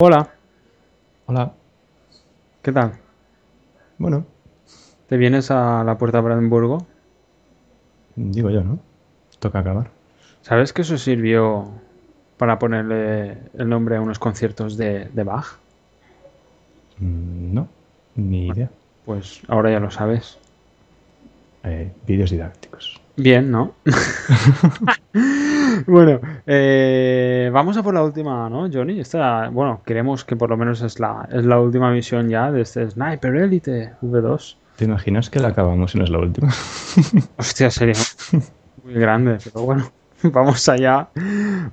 Hola, Hola. ¿qué tal? Bueno, ¿Te vienes a la Puerta de Brandenburgo? digo yo, ¿no? Toca acabar. ¿Sabes que eso sirvió para ponerle el nombre a unos conciertos de, de Bach? Mm, No, ni idea. Pues ahora ya lo sabes. Eh, vídeos didácticos. Bien, ¿no? bueno, eh, vamos a por la última, ¿no, Johnny? Esta, bueno, creemos que por lo menos es la, es la última misión ya de este Sniper Elite V2. ¿Te imaginas que la acabamos y no es la última? Hostia, sería muy grande, pero bueno, vamos allá.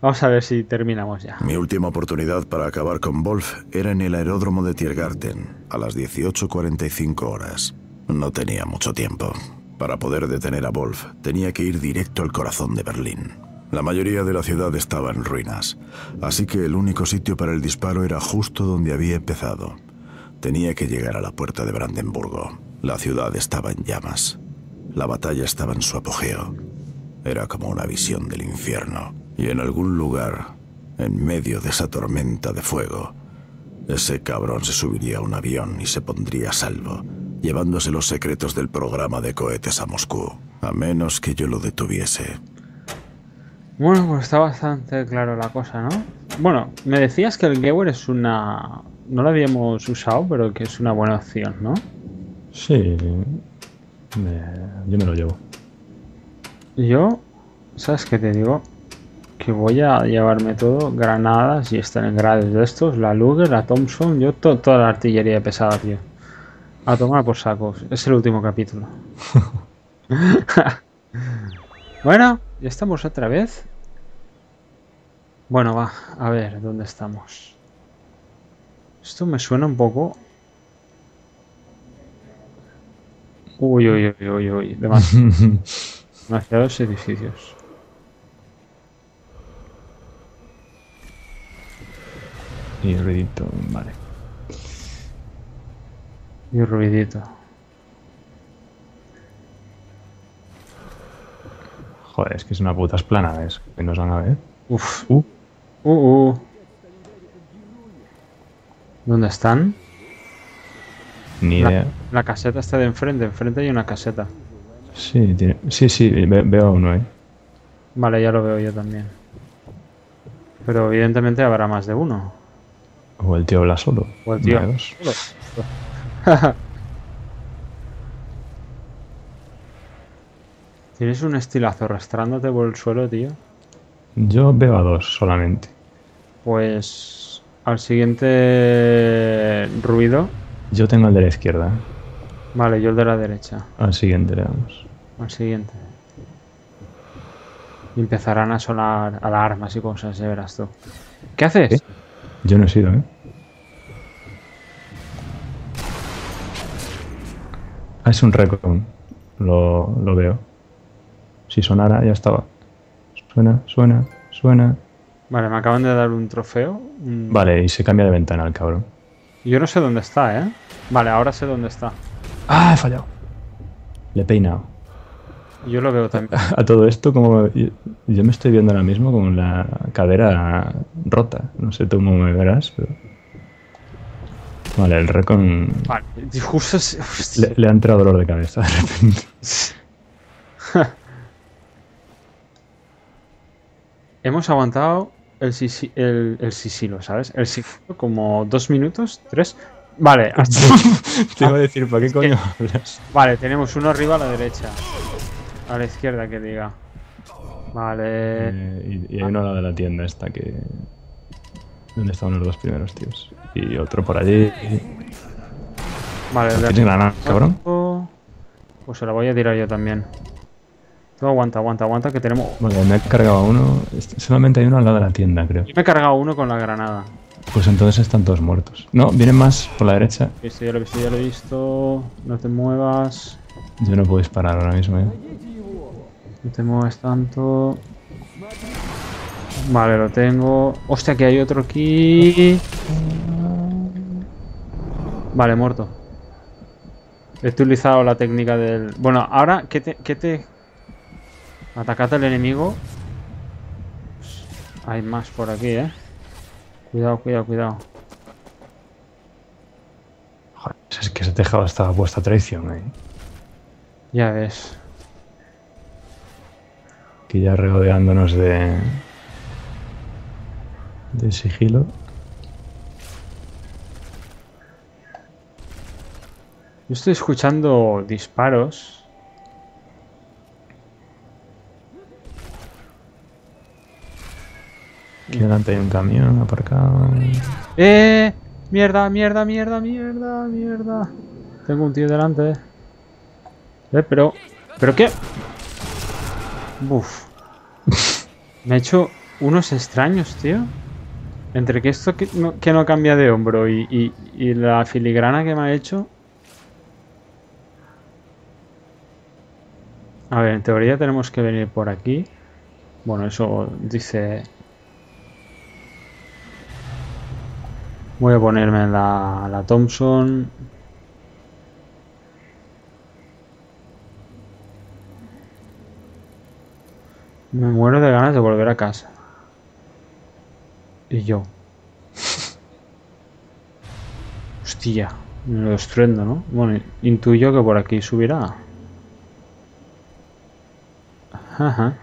Vamos a ver si terminamos ya. Mi última oportunidad para acabar con Wolf era en el aeródromo de Tiergarten, a las 18.45 horas. No tenía mucho tiempo. Para poder detener a Wolf, tenía que ir directo al corazón de Berlín. La mayoría de la ciudad estaba en ruinas, así que el único sitio para el disparo era justo donde había empezado. Tenía que llegar a la puerta de Brandenburgo. La ciudad estaba en llamas. La batalla estaba en su apogeo. Era como una visión del infierno. Y en algún lugar, en medio de esa tormenta de fuego, ese cabrón se subiría a un avión y se pondría a salvo, llevándose los secretos del programa de cohetes a Moscú, a menos que yo lo detuviese. Bueno, pues está bastante claro la cosa, ¿no? Bueno, me decías que el Gewehr es una... No lo habíamos usado, pero que es una buena opción, ¿no? Sí. me- yo me lo llevo. Yo, ¿sabes qué te digo? Que voy a llevarme todo, granadas y Stalingrades de estos, la Luger, la Thompson, yo to- toda la artillería pesada, tío. A tomar por sacos. Es el último capítulo. bueno, ya estamos otra vez. Bueno, va, a ver, ¿dónde estamos? Esto me suena un poco... Uy, uy, uy, uy, uy. Demasiado. Demasiados edificios. y ruidito, vale. Y ruidito. Joder, es que es una puta esplanada eso. Que nos van a ver. Uf. Uh, Uh, uh. ¿Dónde están? ni La, idea. la caseta está de enfrente. Enfrente hay una caseta. Sí, tiene- sí, sí, ve- veo a uno, ¿eh? Vale, ya lo veo yo también. Pero evidentemente habrá más de uno. O el tío habla solo. O el tío. Dos. Tienes un estilazo arrastrándote por el suelo, tío. Yo veo a dos solamente. Pues al siguiente ruido. Yo tengo el de la izquierda. Vale, yo el de la derecha. Al siguiente le damos. Al siguiente. Y empezarán a sonar alarmas y cosas, ya verás tú. ¿Qué haces? ¿Qué? Yo no he sido, ¿eh? Ah, es un recon. Lo, lo veo. Si sonara, ya estaba. Suena, suena, suena. Vale, me acaban de dar un trofeo. un- Vale, y se cambia de ventana el cabrón. Yo no sé dónde está, ¿eh? Vale, ahora sé dónde está. ¡Ah, he fallado! Le he peinado. Yo lo veo también. A todo esto, como yo, yo me estoy viendo ahora mismo con la cadera rota. No sé tú cómo me verás, pero. Vale, el recon. Vale, justo. Le, le ha entrado dolor de cabeza de repente. Hemos aguantado el, sisi- el, el sisilo, ¿sabes? El sigilo como dos minutos, tres. Vale, hasta- Te iba a decir, ¿para qué coño hablas? vale, tenemos uno arriba a la derecha. A la izquierda que diga. Vale. Eh, y, y hay uno al lado de la tienda esta que. ¿Dónde estaban los dos primeros tíos? Y otro por allí. Vale, ¿Tienes granada, cabrón? Pues se la voy a tirar yo también. Tú aguanta, aguanta, aguanta que tenemos. Vale, me he cargado uno. Este- Solamente hay uno al lado de la tienda, creo. Yo me he cargado uno con la granada. Pues entonces están todos muertos. No, vienen más por la derecha. Visto, ya lo he visto, ya lo he visto. No te muevas. Yo no puedo disparar ahora mismo, ¿eh? No te muevas tanto. Vale, lo tengo. Hostia, que hay otro aquí. Vale, muerto. He utilizado la técnica del... Bueno, ahora, ¿qué te...? Qué te... Atacate al enemigo. Hay más por aquí, ¿eh? Cuidado, cuidado, cuidado. Joder, es que ese tejado estaba puesta a traición, eh. Ya ves. Aquí ya regodeándonos de. de sigilo. Yo estoy escuchando disparos. Aquí delante hay un camión aparcado. ¡Eh! Mierda, mierda, mierda, mierda, mierda. Tengo un tío delante. Eh, pero... ¿Pero qué? Me ha hecho unos extraños, tío. Entre que esto que no, cambia de hombro y la filigrana que me ha hecho... A ver, en teoría tenemos que venir por aquí. Bueno, eso dice... Voy a ponerme la, la Thompson. Me muero de ganas de volver a casa. Y yo. Hostia, me lo estruendo, ¿no? Bueno, intuyo que por aquí subirá. Ajá.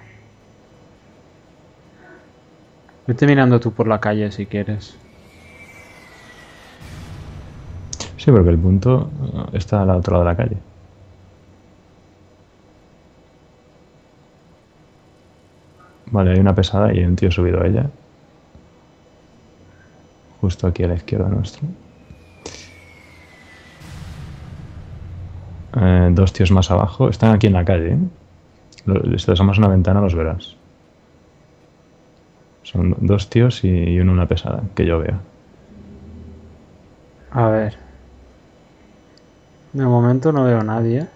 Vete mirando tú por la calle si quieres. Sí, porque el punto está al otro lado de la calle. Vale, hay una pesada y hay un tío subido a ella. Justo aquí a la izquierda nuestro. Eh, dos tíos más abajo. Están aquí en la calle. ¿eh? Si te asomas una ventana los verás. Son dos tíos y, uno una pesada, que yo veo. A ver. De momento no veo a nadie.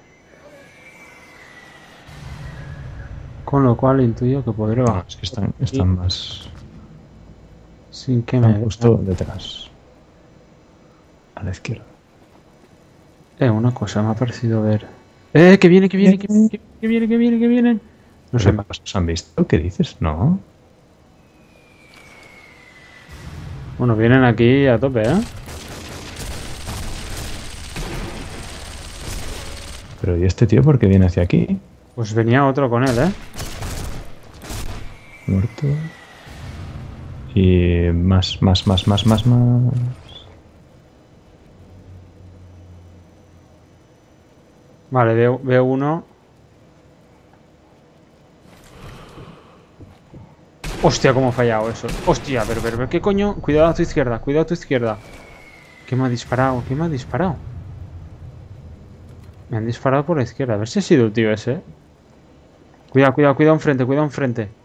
Con lo cual intuyo que podré No, bajar es que están, están más... sin que me Están justo vean. detrás. A la izquierda. Eh, una cosa me ha parecido ver. Eh, que viene, que viene, que viene, que viene, que viene, que vienen. No sé, ¿Qué pasa? ¿Os han visto? ¿Qué dices? No. bueno, vienen aquí a tope, ¿eh? Pero ¿y este tío por qué viene hacia aquí? Pues venía otro con él, ¿eh? Muerto. Y más, más, más, más, más, más. Vale, veo, veo uno. Hostia, cómo ha fallado eso. Hostia, pero, pero, ¿qué coño? Cuidado a tu izquierda, cuidado a tu izquierda. ¿Qué me ha disparado? ¿Qué me ha disparado? Me han disparado por la izquierda. A ver si ha sido el tío ese. Cuidado, cuidado, cuidado enfrente, cuidado enfrente.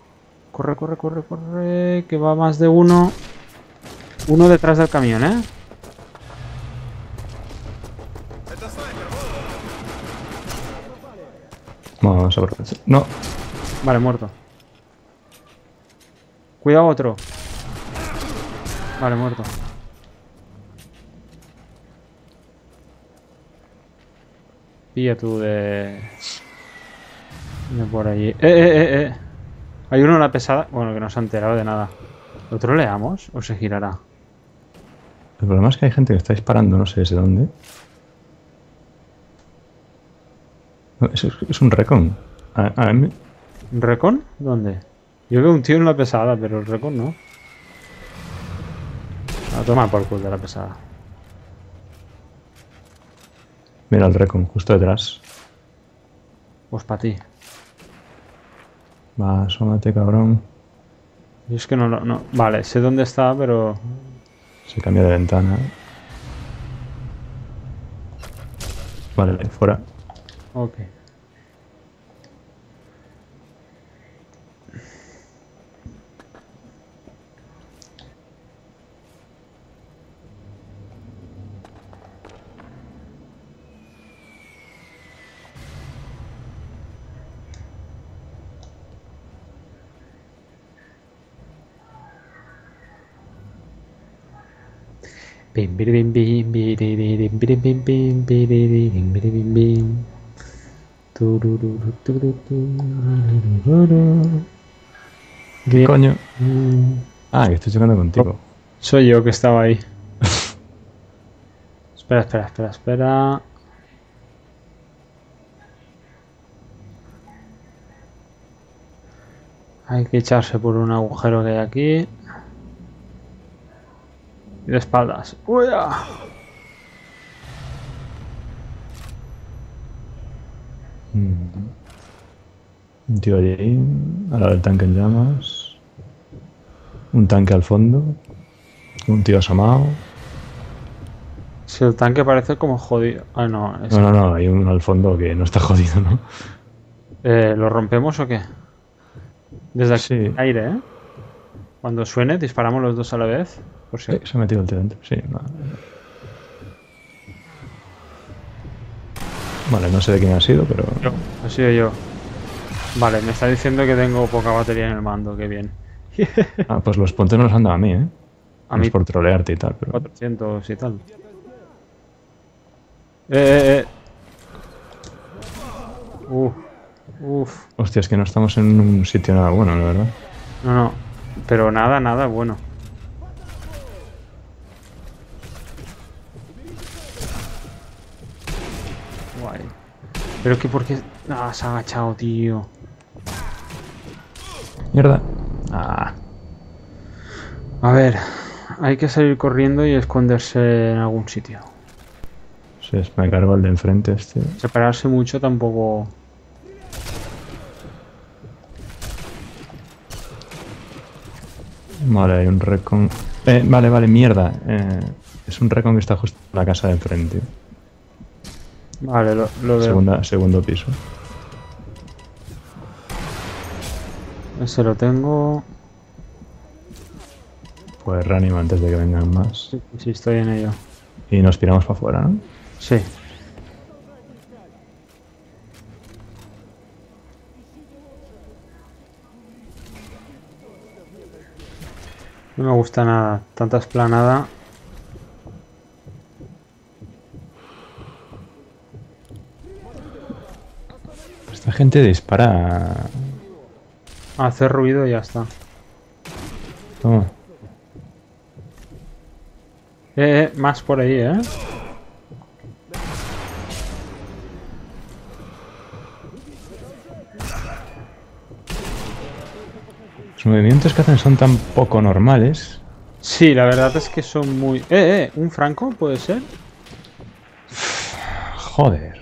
Corre, corre, corre, corre. Que va más de uno. Uno detrás del camión, ¿eh? Vamos a aprovechar. No. Vale, muerto. Cuidado otro. Vale, muerto. Pilla tú de... De por allí. ¡Eh, eh, eh, eh! Hay uno en la pesada... Bueno, que no se ha enterado de nada. ¿Lo troleamos o se girará? El problema es que hay gente que está disparando, no sé desde dónde. No, es, es un recon. A, a mí- ¿Un recon? ¿Dónde? Yo veo un tío en la pesada, pero el recon no. A tomar por culo de la pesada. Mira el recon, justo detrás. Pues para ti. Va, asómate, cabrón. Yo es que no lo. No. Vale, sé dónde está, pero. Se cambia de ventana. Vale, fuera. Ok. ¿Qué coño? Ah, que estoy jugando contigo. Soy yo que estaba ahí. espera, espera, espera, espera. Hay que echarse por un agujero que hay aquí. Y de espaldas. ¡Uya! Mm. Un tío allí, al lado del tanque en llamas. Un tanque al fondo. Un tío asomado. Si el tanque parece como jodido. Ah, no. es- No, no, no, hay uno al fondo que no está jodido, ¿no? Eh, ¿Lo rompemos o qué? Desde aquí, Sí. aire, ¿eh? Cuando suene, disparamos los dos a la vez. Por si Sí, se ha metido el tío dentro, sí. va. Vale, no sé de quién ha sido, pero... Yo, he sido yo. Vale, me está diciendo que tengo poca batería en el mando, qué bien. Ah, pues los puntos me los han dado a mí, ¿eh? A No mí es por trolearte y tal, pero... 400 y tal. Eh, eh, eh. Uf, uf. Hostia, es que no estamos en un sitio nada bueno, la verdad. No, no. Pero nada, nada bueno. Guay. Pero que por qué... Ah, se ha agachado, tío. Mierda. Ah, A ver, hay que salir corriendo y esconderse en algún sitio. sí, es- me cargo el de enfrente este. Separarse mucho tampoco... Vale, hay un recon... Eh, vale, vale, mierda. Eh, es un recon que está justo en la casa de enfrente. Vale, lo, lo veo. Segunda, segundo piso. Ese lo tengo. Pues reanima antes de que vengan más. Sí, sí, estoy en ello. Y nos piramos para afuera, ¿no? Sí. No me gusta nada, tanta esplanada. Esta gente dispara... Hacer ruido y ya está. Toma. Eh, eh, más por ahí, ¿eh? Los movimientos que hacen son tan poco normales. Sí, la verdad es que son muy... Eh, eh, ¿un franco puede ser? Joder.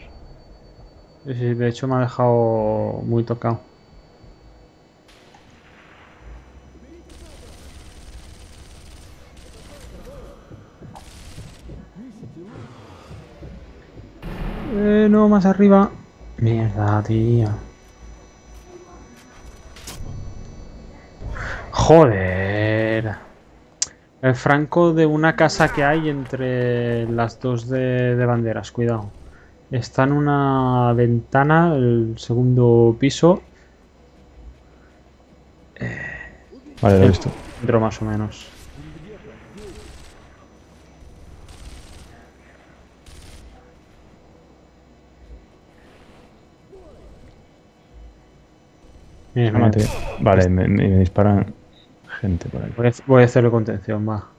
De hecho me ha dejado muy tocado. Eh, no, más arriba. Mierda, tío. Joder. El franco de una casa que hay entre las dos de banderas, cuidado. Está en una ventana, el segundo piso, Vale, lo he visto. dentro más o menos. Mate. Vale, me disparan gente por ahí. Voy a, voy a hacerle contención, va.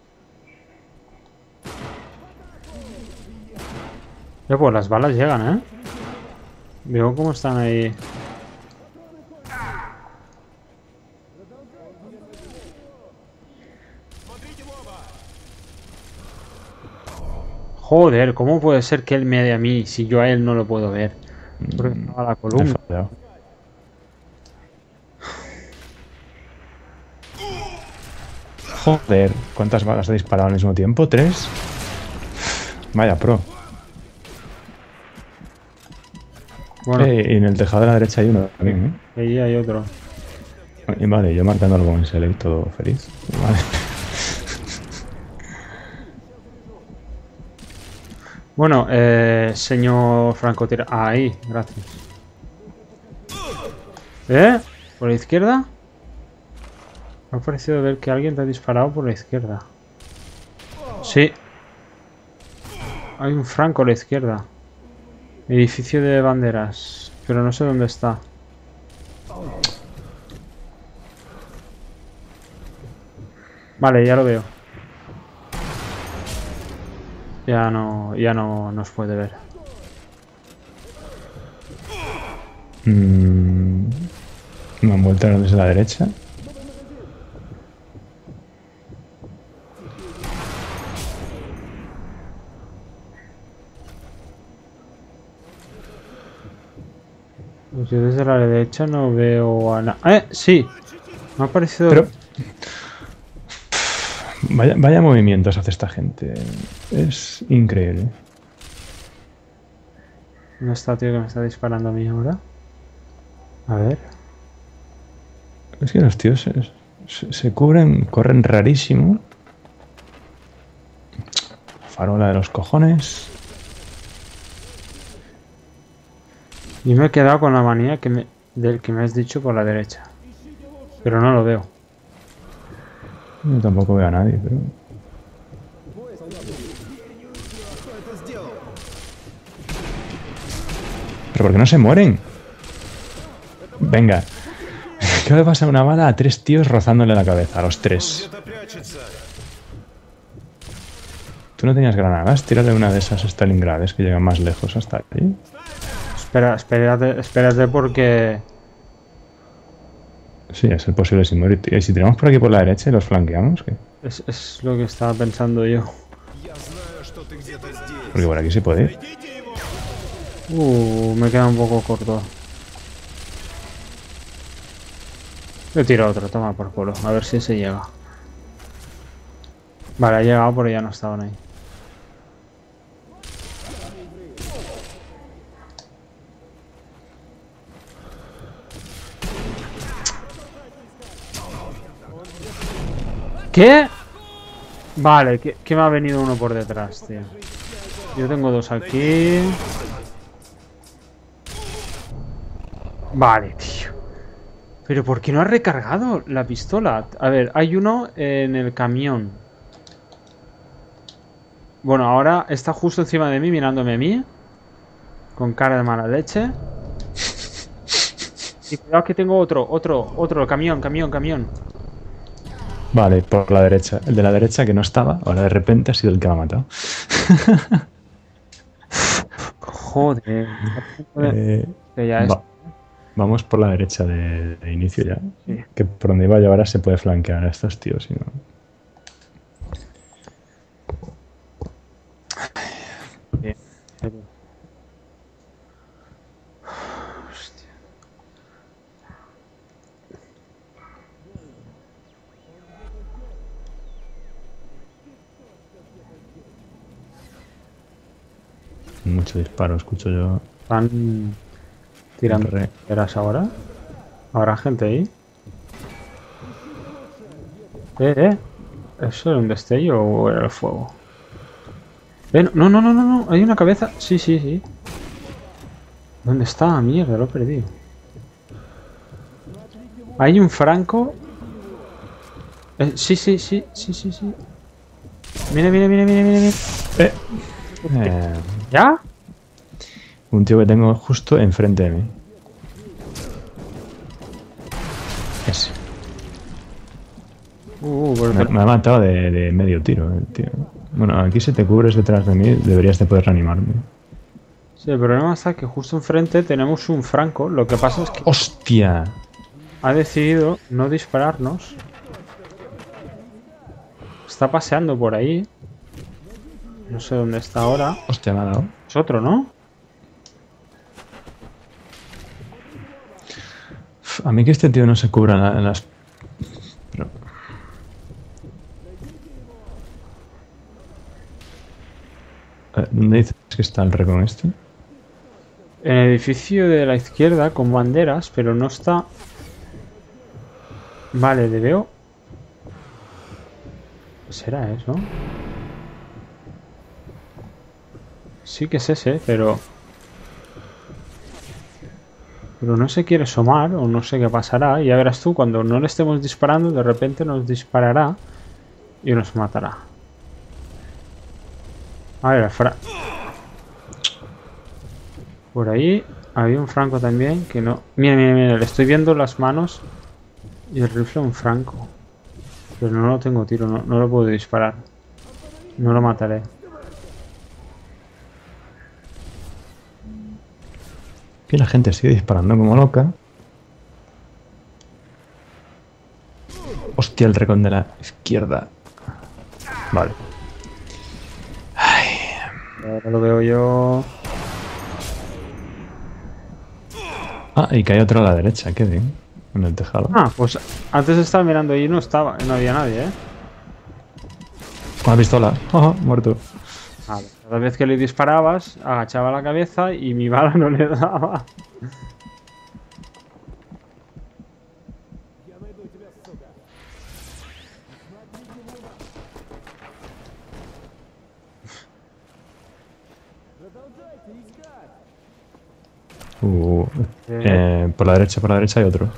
Ya pues las balas llegan, ¿eh? Veo cómo están ahí. Joder, ¿cómo puede ser que él me dé a mí si yo a él no lo puedo ver? Porque estaba la columna. Joder, ¿cuántas balas he disparado al mismo tiempo? ¿Tres? Vaya pro. Bueno, Eh, y en el tejado de la derecha hay uno también, ahí hay otro. ¿eh? Y vale, yo marcándolo con el select todo feliz. Vale. Bueno, eh, señor francotirador. Ahí, gracias. ¿Eh? ¿Por la izquierda? Me ha parecido ver que alguien te ha disparado por la izquierda. Sí. Hay un franco a la izquierda. Edificio de banderas. Pero no sé dónde está. Vale, ya lo veo. Ya no, ya no nos puede ver. Mm, me han vuelto desde la derecha. Yo desde la derecha no veo a nada. ¡Eh! Sí. Me ha parecido. Pero. Vaya, vaya movimientos hace esta gente. Es increíble. ¿Dónde está tío que me está disparando a mí ahora? A ver. Es que los tíos se, se- se cubren, corren rarísimo. Farola de los cojones. Y me he quedado con la manía del que me has dicho por la derecha. Pero no lo veo. Yo tampoco veo a nadie, pero. ¿Pero por qué no se mueren? Venga. ¿Qué le pasa una bala a tres tíos rozándole la cabeza? A los tres. ¿Tú no tenías granadas? Tírale una de esas Stalingrades que llegan más lejos hasta allí. Espera, espérate, espérate porque... Sí, es el posible sin morir. Y si tiramos por aquí por la derecha y los flanqueamos, ¿qué? Es, es lo que estaba pensando yo. Porque por aquí se puede ir. Uh, me queda un poco corto. Le tiro otro, toma por culo. A ver si se llega. Vale, ha llegado, pero ya no estaban ahí. ¿Qué? Vale, que, que me ha venido uno por detrás, tío. Yo tengo dos aquí. Vale, tío. Pero ¿por qué no ha recargado la pistola? A ver, hay uno en el camión. Bueno, ahora está justo encima de mí, mirándome a mí. Con cara de mala leche. Y cuidado que tengo otro, otro, otro, camión, camión, camión. Vale, por la derecha. El de la derecha que no estaba, ahora de repente ha sido el que me ha matado. Joder. Eh, que ya es- va- Vamos por la derecha de, de inicio ya. Sí. Que por donde iba yo ahora se puede flanquear a estos tíos. Si no. Bien. Mucho disparo, escucho yo. Están tirando piedras ahora. ¿Habrá gente ahí? Eh, eh. ¿Eso era un destello o era el fuego? Eh, no, no, no, no, no. Hay una cabeza. Sí, sí, sí. ¿Dónde está? Mierda, lo he perdido. Hay un franco. Eh, sí, sí, sí, sí, sí, sí. Mira, mira, mira, mira, mira, mira. Eh, ¿Ya? un tío que tengo justo enfrente de mí. Ese. Uh, porque- Me, me ha matado de, de medio tiro el tío. Bueno, aquí si te cubres detrás de mí, deberías de poder reanimarme. Sí, el problema está que justo enfrente tenemos un franco. Lo que pasa es que ¡Hostia! ha decidido no dispararnos. Está paseando por ahí. No sé dónde está ahora. Hostia, me ha dado. Es otro, ¿no? A mí que este tío no se cubra en la- en las... Pero... Eh, ¿Dónde dices que está el recon este? En el edificio de la izquierda con banderas, pero no está... Vale, le veo... ¿Será eso? Sí que es ese, pero... Pero no se quiere asomar o no sé qué pasará. Ya verás tú, cuando no le estemos disparando, de repente nos disparará y nos matará. A ver, fra- Por ahí había un franco también que no... Mira, mira, mira, le estoy viendo las manos y el rifle un franco. Pero no lo tengo tiro, no, no lo puedo disparar. No lo mataré. Aquí la gente sigue disparando como loca. Hostia, el recon de la izquierda. Vale. Ahora lo veo yo. Ah, y hay otro a la derecha, qué bien. En el tejado. Ah, pues antes estaba mirando y no estaba, no había nadie, ¿eh? Una pistola. Ajá, muerto. Cada vez que le disparabas, agachaba la cabeza y mi bala no le daba. Uh, eh, por la derecha, por la derecha hay otro.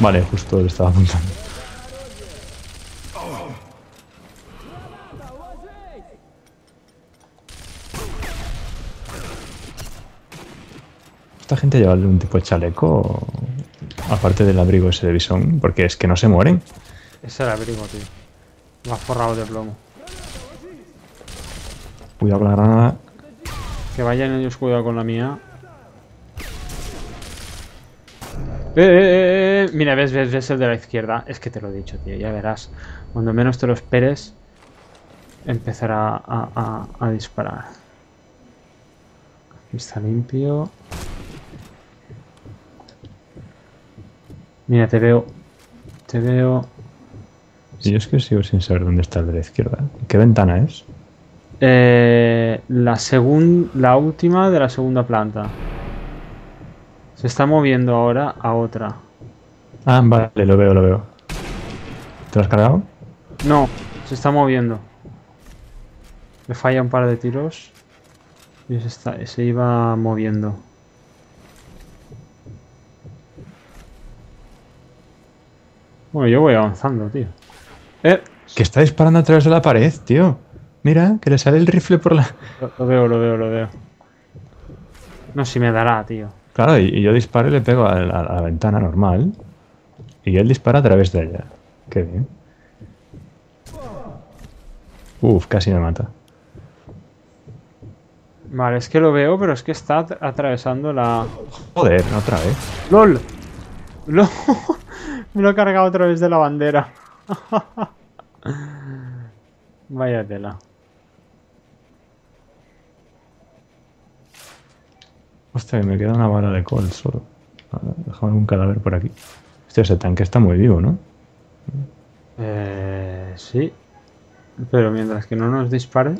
Vale, justo le estaba apuntando. Esta gente lleva algún tipo de chaleco, aparte del abrigo ese de bisón, porque es que no se mueren. Ese era el abrigo, tío. Lo forrado de plomo. Cuidado con la granada. Que vayan ellos cuidado con la mía. Eh, eh, eh. Mira, ves, ves, ves el de la izquierda. Es que te lo he dicho, tío. Ya verás. Cuando menos te lo esperes, empezará a, a- a disparar. Aquí está limpio. Mira, te veo. Te veo. Yo es que sigo sin saber dónde está el de la izquierda. ¿Qué ventana es? Eh, la segun- la última de la segunda planta. Se está moviendo ahora a otra. Ah, vale, lo veo, lo veo. ¿Te lo has cargado? No, se está moviendo. Le falla un par de tiros. Y se, está- se iba moviendo. Bueno, yo voy avanzando, tío. Eh, Que está disparando a través de la pared, tío. Mira, que le sale el rifle por la... lo, lo veo, lo veo, lo veo. No, si me dará, tío. Claro, y, y yo disparo y le pego a la, a la ventana normal. Y él dispara a través de ella. Qué bien. Uf, casi me mata. Vale, es que lo veo, pero es que está at- atravesando la... Joder, otra vez. ¡LOL! ¡LOL! Me lo he cargado a través de la bandera. Vaya tela. Hostia, que me queda una bala de col solo. Déjame un cadáver por aquí. Hostia, ese tanque está muy vivo, ¿no? Eh, sí. Pero mientras que no nos dispare...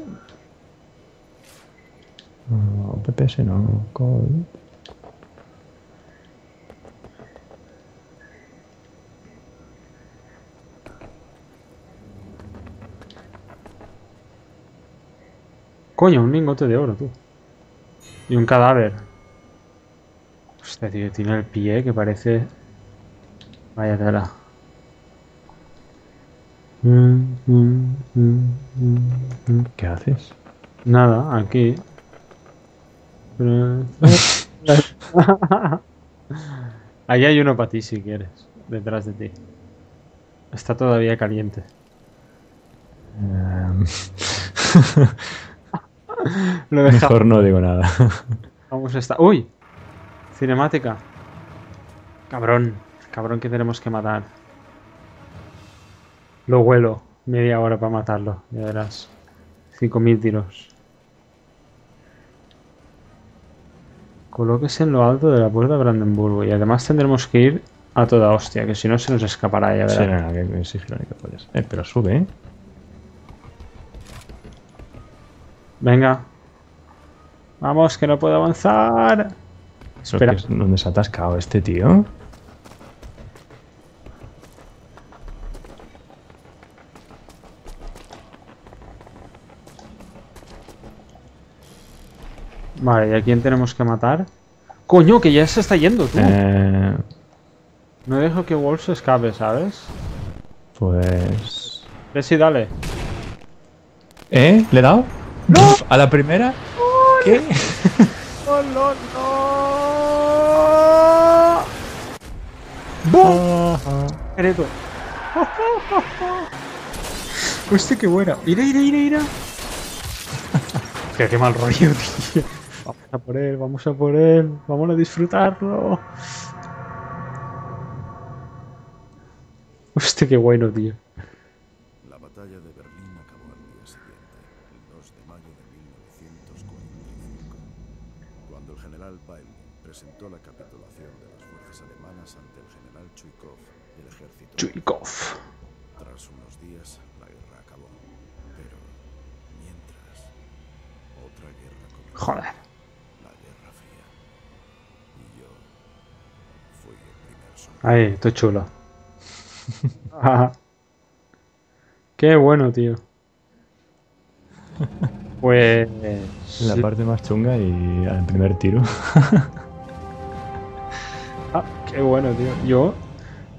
No, PPS no, col. Coño, un lingote de oro, tú. Y un cadáver. Hostia, tío, tiene el pie que parece... Vaya tela. ¿Qué haces? Nada, aquí. Ahí hay uno para ti si quieres. Detrás de ti. Está todavía caliente. Em, Lo. Mejor no digo nada. Vamos a estar. ¡Uy! Cinemática. Cabrón. Cabrón que tenemos que matar. Lo huelo. Media hora para matarlo. Ya verás. 5.000 tiros. Colóquese en lo alto de la puerta de Brandenburgo. Y además tendremos que ir a toda hostia. Que si no se nos escapará, ya Sí, verás. venga, que puedes. Eh, pero sube, ¿eh? Venga. Vamos, que no puedo avanzar. Espera. es donde se ha atascado este tío. Vale, ¿y a quién tenemos que matar? Coño, que ya se está yendo, tú. Eh, No dejo que Wolf se escape, ¿sabes? pues. Si dale. ¿Eh? ¿Le he dado? ¿A la primera? ¿Qué? no, no, no. ¡Bum! Heredo. Hostia, qué buena. Mira, mira, mira, mira. Hostia, qué mal rollo, tío. Vamos a por él, vamos a por él. Vamos a disfrutarlo. Hostia, qué bueno, tío. Ahí, esto chulo. Ajá. Qué bueno, tío. Pues. La parte más chunga y al primer tiro. Ah, qué bueno, tío. Yo,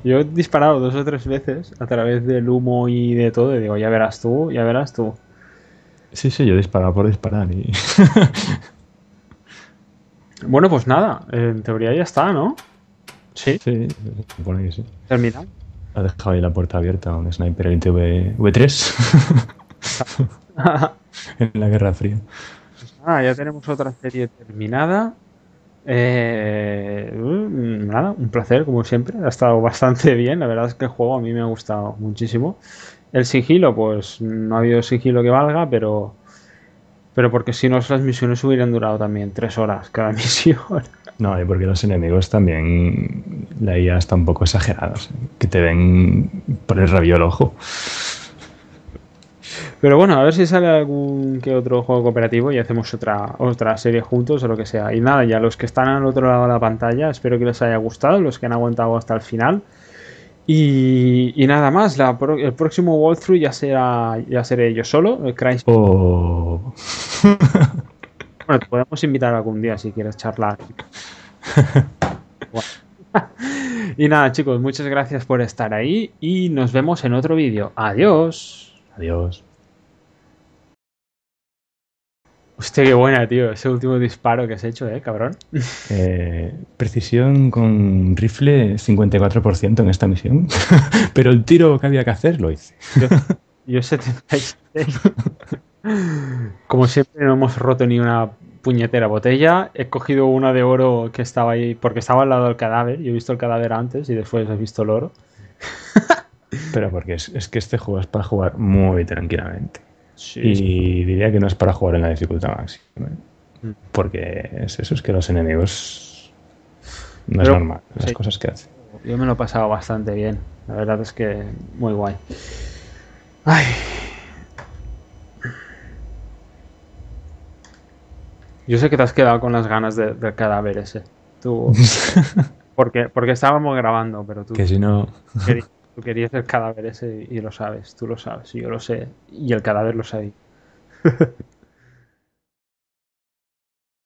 yo he disparado dos o tres veces a través del humo y de todo. Y digo, ya verás tú, ya verás tú. Sí, sí, yo disparaba por disparar y. Bueno, pues nada, en teoría ya está, ¿no? Sí, sí, se supone que sí. terminado. Ha dejado ahí la puerta abierta a un sniper Elite v, V3 en la Guerra Fría. Ah, ya tenemos otra serie terminada. Eh, mm, nada, un placer, como siempre. Ha estado bastante bien. La verdad es que el juego a mí me ha gustado muchísimo. El sigilo, pues no ha habido sigilo que valga, pero. Pero porque si no, las misiones hubieran durado también tres horas cada misión. No, y porque los enemigos también. La IA está un poco exagerada. que te ven por el rabio el ojo. Pero bueno, a ver si sale algún que otro juego cooperativo y hacemos otra, otra serie juntos o lo que sea. Y nada, ya los que están al otro lado de la pantalla, espero que les haya gustado, los que han aguantado hasta el final. Y, y nada más, la el próximo walkthrough ya será ya seré yo solo, el Crysis. O. Bueno, te podemos invitar algún día si quieres charlar. Y nada, chicos, muchas gracias por estar ahí y nos vemos en otro vídeo. Adiós. Adiós. Hostia, qué buena, tío. Ese último disparo que has hecho, eh, cabrón. Eh, precisión con rifle 54% en esta misión. Pero el tiro que había que hacer lo hice. Yo, yo 76. Como siempre, no hemos roto ni una puñetera botella. He cogido una de oro que estaba ahí, porque estaba al lado del cadáver. Yo he visto el cadáver antes y después he visto el oro. Pero porque es, es que este juego es para jugar muy tranquilamente. Sí, Y diría que no es para jugar en la dificultad máxima. ¿eh? Mm. Porque es eso, es que los enemigos. No es normal las sí. cosas que hacen. Yo me lo he pasado bastante bien. La verdad es que muy guay. Ay. Yo sé que te has quedado con las ganas de- del cadáver ese. Tú. Porque, porque estábamos grabando, pero tú, Que si no. querías, tú querías el cadáver ese y, y lo sabes. Tú lo sabes. Y yo lo sé. Y el cadáver lo sabe.